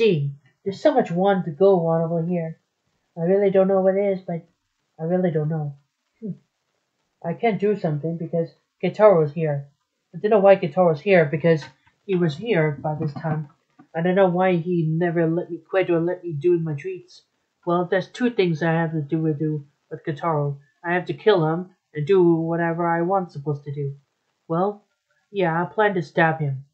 Gee, there's so much one to go on over here. I really don't know what it is, but I really don't know. Hmm. I can't do something because Keitaro's here. I don't know why Keitaro's here because he was here by this time. I don't know why he never let me quit or let me do my treats. Well, there's two things I have to do with do with Keitaro. I have to kill him and do whatever I want supposed to do. Well, yeah, I plan to stab him.